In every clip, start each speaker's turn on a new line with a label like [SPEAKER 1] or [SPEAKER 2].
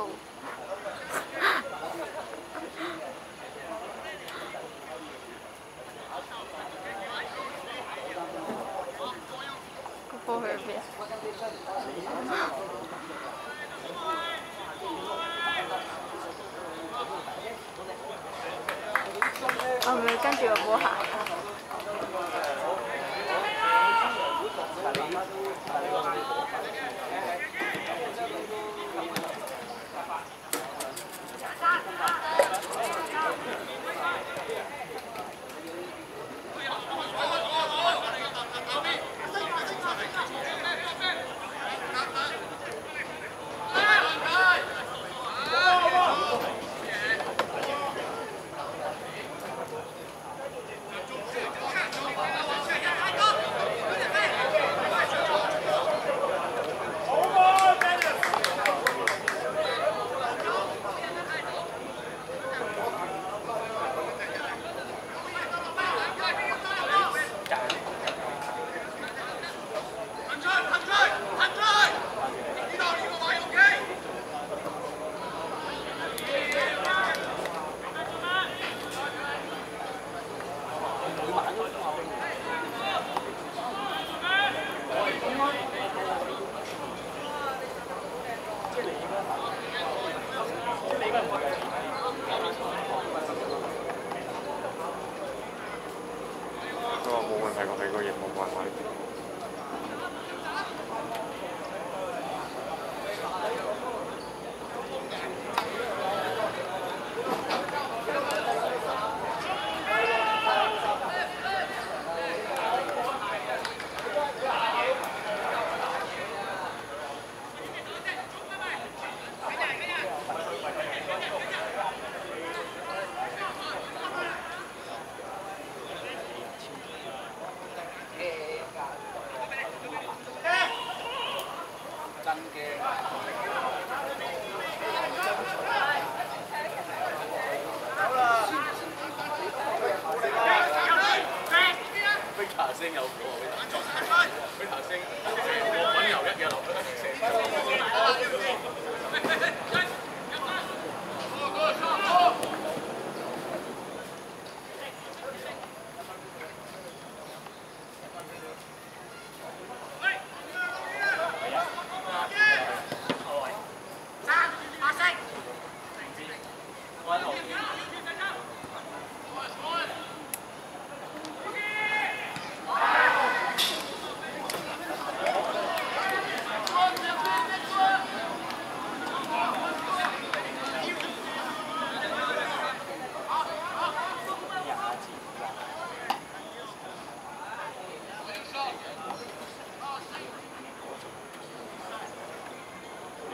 [SPEAKER 1] 够。
[SPEAKER 2] 不会飞。我们感觉不好。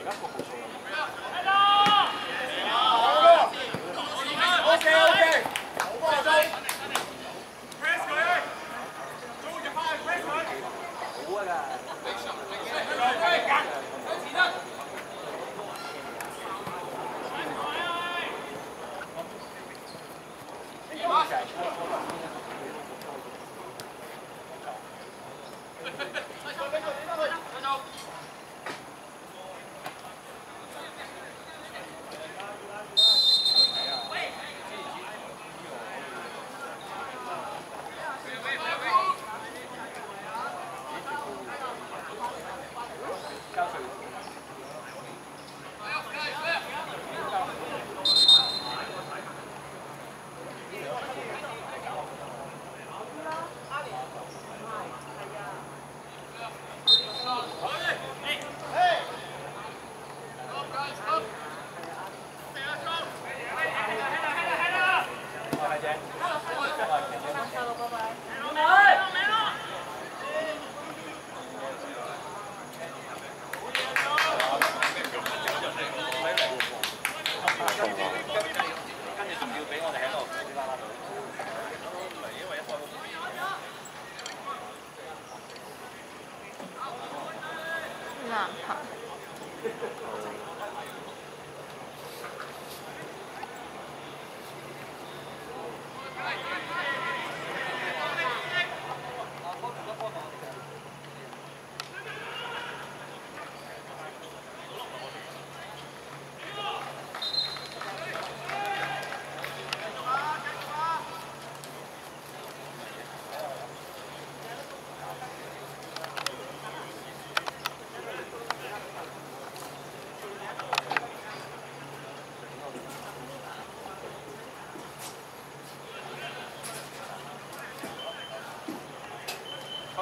[SPEAKER 3] Gracias.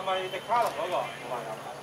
[SPEAKER 3] 咪
[SPEAKER 4] 迪卡龍嗰個？